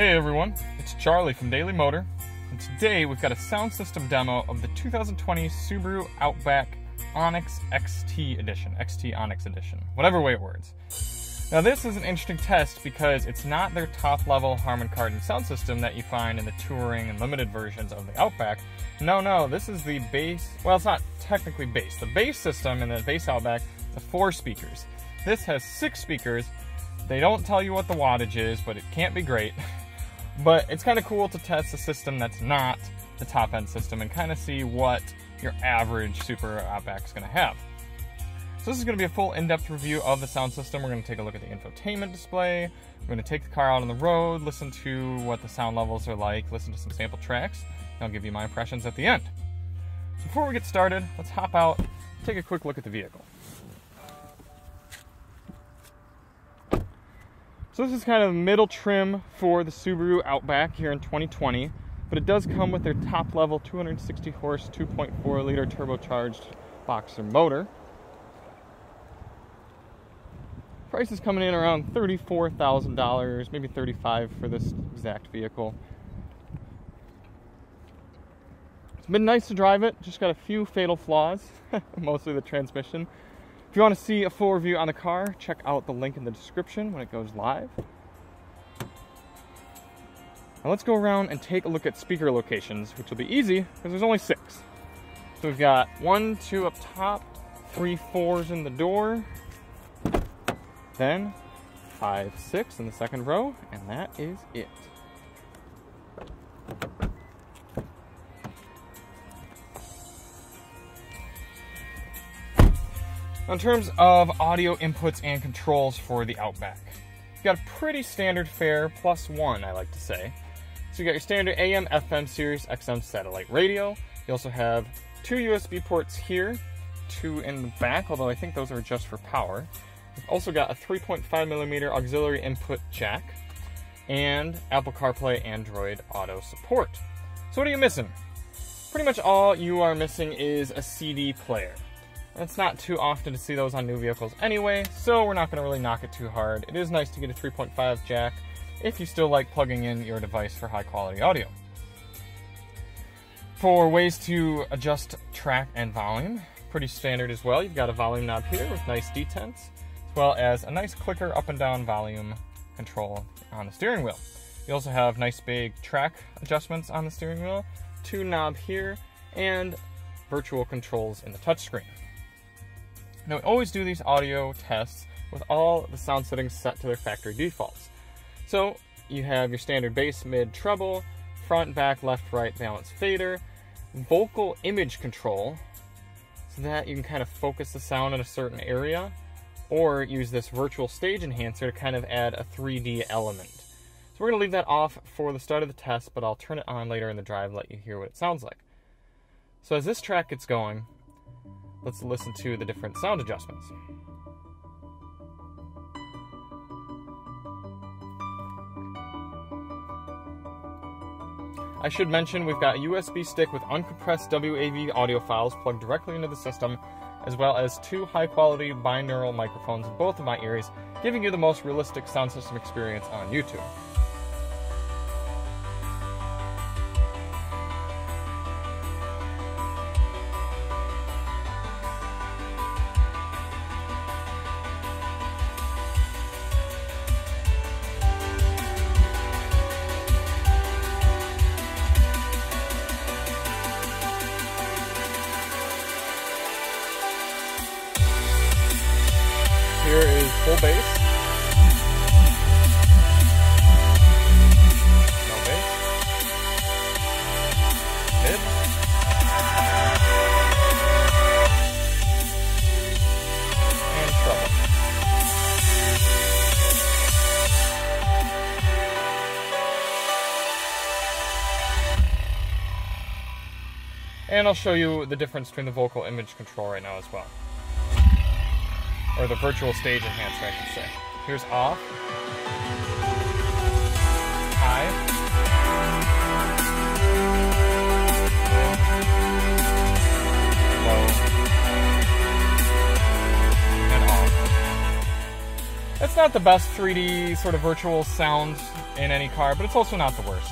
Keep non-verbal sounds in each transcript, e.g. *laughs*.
Hey everyone, it's Charlie from Daily Motor, and today we've got a sound system demo of the 2020 Subaru Outback Onyx XT Edition, XT Onyx Edition, whatever way it words. Now this is an interesting test because it's not their top level Harman Kardon sound system that you find in the touring and limited versions of the Outback. No, no, this is the base, well it's not technically base. The base system in the base Outback is four speakers. This has six speakers. They don't tell you what the wattage is, but it can't be great. *laughs* But it's kind of cool to test a system that's not the top end system and kind of see what your average Subaru Outback is going to have. So this is going to be a full in-depth review of the sound system. We're going to take a look at the infotainment display. We're going to take the car out on the road, listen to what the sound levels are like, listen to some sample tracks, and I'll give you my impressions at the end. So before we get started, let's hop out, take a quick look at the vehicle. So this is kind of middle trim for the Subaru Outback here in 2020, but it does come with their top level 260 horse 2.4 liter turbocharged boxer motor. Price is coming in around $34,000, maybe 35 for this exact vehicle. It's been nice to drive it, just got a few fatal flaws, *laughs* mostly the transmission. If you want to see a full review on the car, check out the link in the description when it goes live. Now let's go around and take a look at speaker locations, which will be easy because there's only six. So we've got one, two up top, three fours in the door, then five, six in the second row, and that is it. In terms of audio inputs and controls for the Outback, you've got a pretty standard fare plus one, I like to say. So you got your standard AM, FM, Sirius XM satellite radio. You also have two USB ports here, two in the back, although I think those are just for power. You've also got a 3.5 millimeter auxiliary input jack and Apple CarPlay Android Auto support. So what are you missing? Pretty much all you are missing is a CD player. It's not too often to see those on new vehicles anyway, so we're not going to really knock it too hard. It is nice to get a 3.5 jack if you still like plugging in your device for high quality audio. For ways to adjust track and volume, pretty standard as well. You've got a volume knob here with nice detents, as well as a nice clicker up and down volume control on the steering wheel. You also have nice big track adjustments on the steering wheel, two knob here, and virtual controls in the touchscreen. Now we always do these audio tests with all the sound settings set to their factory defaults. So you have your standard bass, mid, treble, front, back, left, right, balance, fader, vocal image control, so that you can kind of focus the sound in a certain area, or use this virtual stage enhancer to kind of add a 3D element. So we're to leave that off for the start of the test, but I'll turn it on later in the drive, let you hear what it sounds like. So as this track gets going, let's listen to the different sound adjustments. I should mention we've got a USB stick with uncompressed WAV audio files plugged directly into the system, as well as two high quality binaural microphones in both of my ears, giving you the most realistic sound system experience on YouTube. And I'll show you the difference between the vocal image control right now as well or the virtual stage enhancer, I should say. Here's off, high, low, and off. That's not the best 3D sort of virtual sound in any car, but it's also not the worst.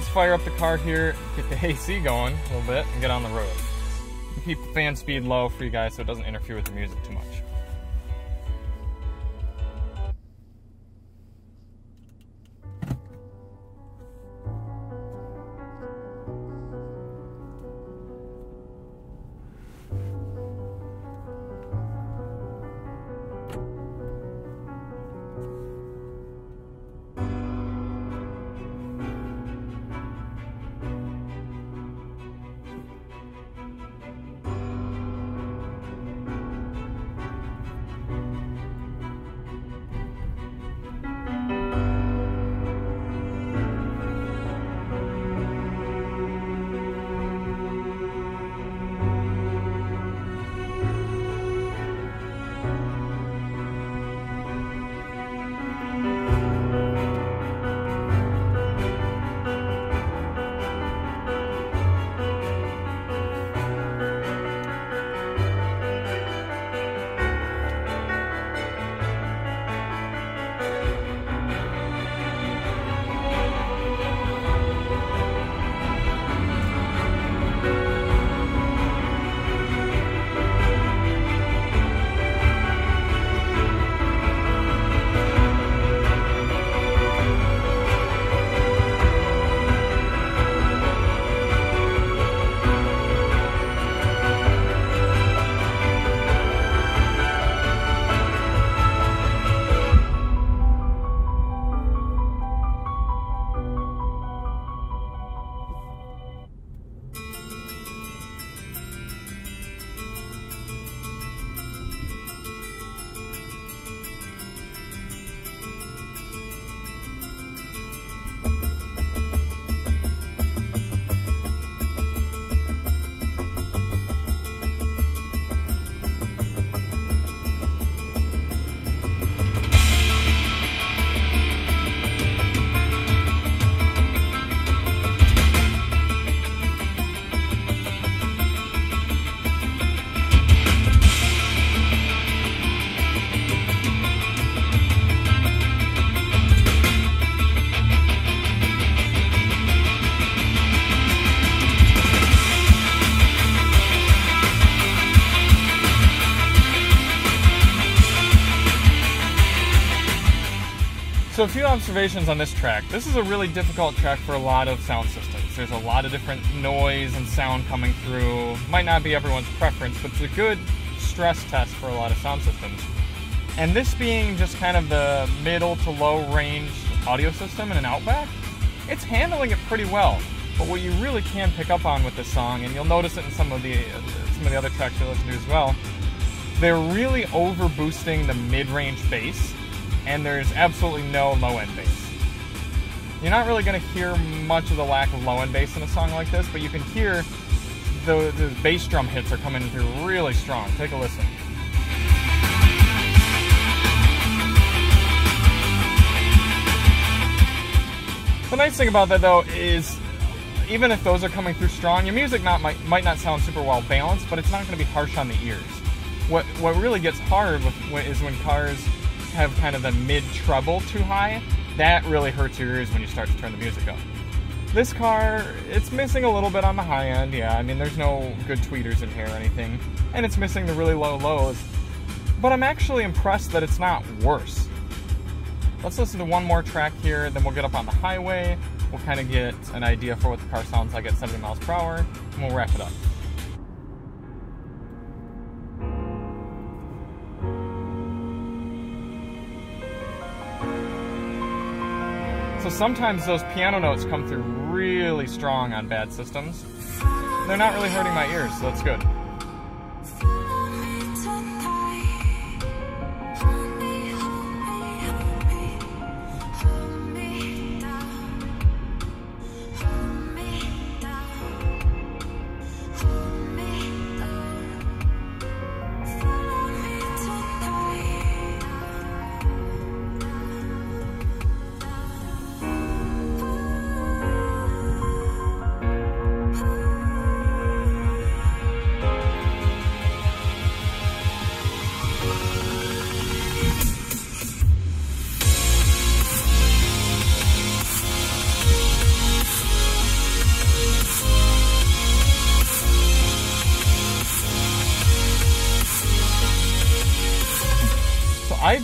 Let's fire up the car here, get the *laughs* AC going a little bit, and get on the road. Keep the fan speed low for you guys so it doesn't interfere with the music too much. So a few observations on this track. This is a really difficult track for a lot of sound systems. There's a lot of different noise and sound coming through. Might not be everyone's preference, but it's a good stress test for a lot of sound systems. And this being just kind of the middle to low range audio system in an Outback, it's handling it pretty well. But what you really can pick up on with this song, and you'll notice it in some of the some of the other tracks you listen to as well, they're really over boosting the mid-range bass and there's absolutely no low end bass. You're not really going to hear much of the lack of low end bass in a song like this, but you can hear the, the bass drum hits are coming through really strong. Take a listen. The nice thing about that though is even if those are coming through strong, your music not might, might not sound super well balanced, but it's not going to be harsh on the ears. What what really gets hard with, is when cars have kind of the mid treble too high, that really hurts your ears when you start to turn the music up. This car, it's missing a little bit on the high end, yeah. I mean, there's no good tweeters in here or anything, and it's missing the really low lows. But I'm actually impressed that it's not worse. Let's listen to one more track here, then we'll get up on the highway. We'll kind of get an idea for what the car sounds like at 70 miles per hour, and we'll wrap it up. Sometimes those piano notes come through really strong on bad systems. They're not really hurting my ears, so that's good.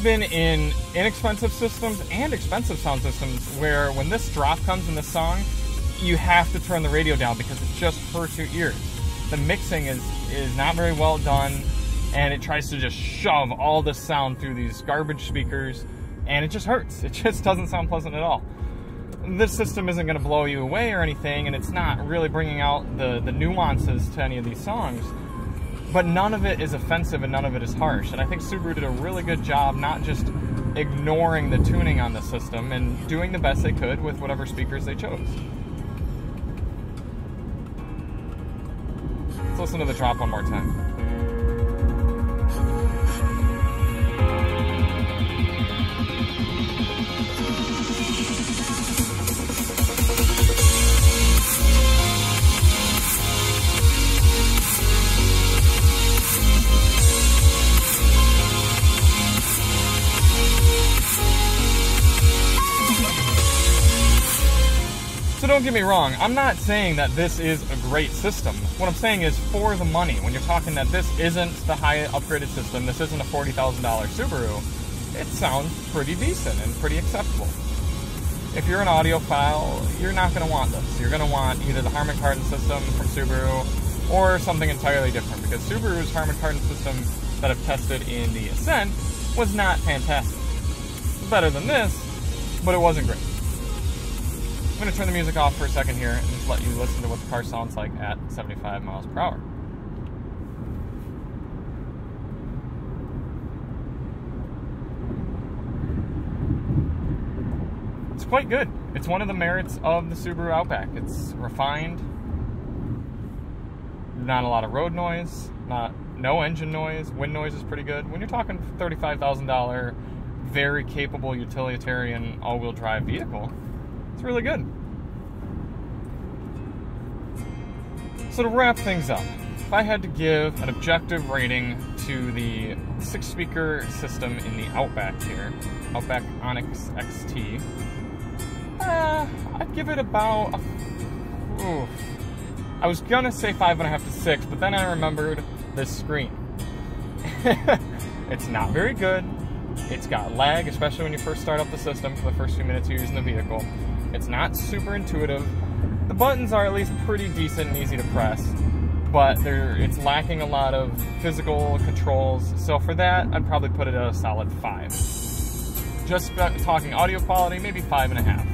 Been in inexpensive systems and expensive sound systems where when this drop comes in the song, you have to turn the radio down because it just hurts your ears. The mixing is is not very well done and it tries to just shove all the sound through these garbage speakers and it just hurts. It *laughs* just doesn't sound pleasant at all. This system isn't going to blow you away or anything and it's not really bringing out the, the nuances to any of these songs but none of it is offensive and none of it is harsh. And I think Subaru did a really good job not just ignoring the tuning on the system and doing the best they could with whatever speakers they chose. Let's listen to the drop one more time. Don't get me wrong, I'm not saying that this is a great system. What I'm saying is for the money, when you're talking that this isn't the high upgraded system, this isn't a $40,000 Subaru, it sounds pretty decent and pretty acceptable. If you're an audiophile, you're not going to want this. You're going to want either the Harman Kardon system from Subaru or something entirely different because Subaru's Harman Kardon system that I've tested in the Ascent was not fantastic. better than this, but it wasn't great. I'm going to turn the music off for a second here and just let you listen to what the car sounds like at 75 miles per hour. It's quite good. It's one of the merits of the Subaru Outback. It's refined, not a lot of road noise, not no engine noise, wind noise is pretty good. When you're talking $35,000, very capable utilitarian all-wheel drive vehicle, it's really good. So to wrap things up, if I had to give an objective rating to the six speaker system in the Outback here, Outback Onyx XT, uh, I'd give it about, a, oof. I was gonna say five and a half to six, but then I remembered this screen. *laughs* it's not very good. It's got lag, especially when you first start up the system for the first few minutes you're using the vehicle. It's not super intuitive. The buttons are at least pretty decent and easy to press, but it's lacking a lot of physical controls. So for that, I'd probably put it at a solid five. Just talking audio quality, maybe five and a half.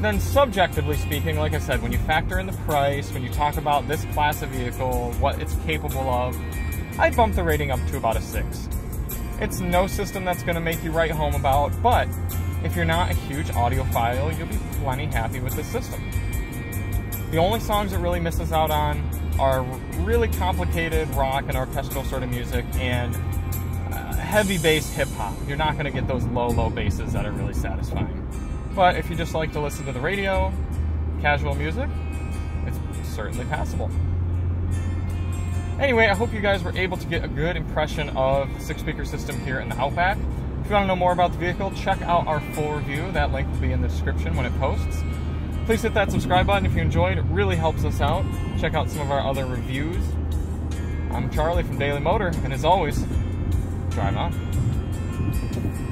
Then subjectively speaking, like I said, when you factor in the price, when you talk about this class of vehicle, what it's capable of, I'd bump the rating up to about a six. It's no system that's going to make you write home about, but if you're not a huge audiophile, you'll be plenty happy with this system. The only songs it really misses out on are really complicated rock and orchestral sort of music and uh, heavy bass hip hop. You're not going to get those low, low basses that are really satisfying. But if you just like to listen to the radio, casual music, it's certainly passable. Anyway, I hope you guys were able to get a good impression of the six speaker system here in the Outback. You want to know more about the vehicle, check out our full review. That link will be in the description when it posts. Please hit that subscribe button if you enjoyed. It really helps us out. Check out some of our other reviews. I'm Charlie from Daily Motor, and as always, drive on.